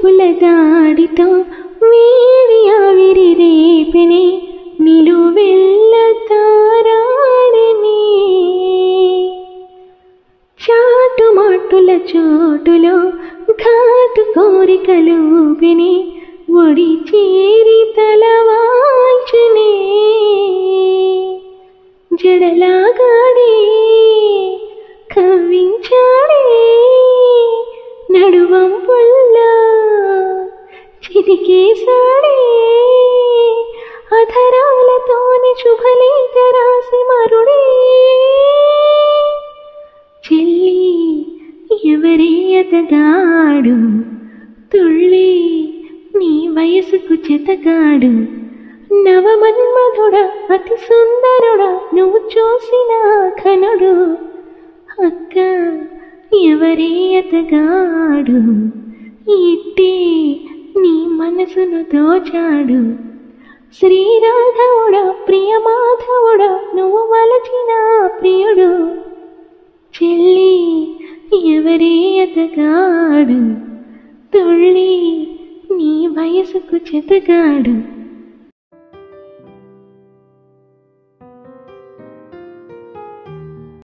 చూపుల దాడితో వేడి ఆవిరి రేపిని నిలువెల్ల తారాడని చాటు మాటుల చోటులో ఘాటు కోరికలు విని ఒడి చేరి తలవాల్చునే. జడలాగాడే కవ్వించాడే చిటికేశాడే అధరాలతోని శుభలేఖ రాసి మరుడే. చెల్లి ఎవరే అతగాడు? తుళ్ళి నీ వయసుకు చెతగాడు. నవమన్మధుడ అతి సుందరుడ నువ్వు చూసిన ఘనుడు. అక్క ఎవరే అతగాడు? ఇట్టే మనసును దోచాడు శ్రీరాఘవుడా ప్రియమాధవుడా నువ్వు వలచిన ప్రియుడు. చెల్లి ఎవరే అతగాడు తుళ్ళి నీ వయసుకు చెతగాడు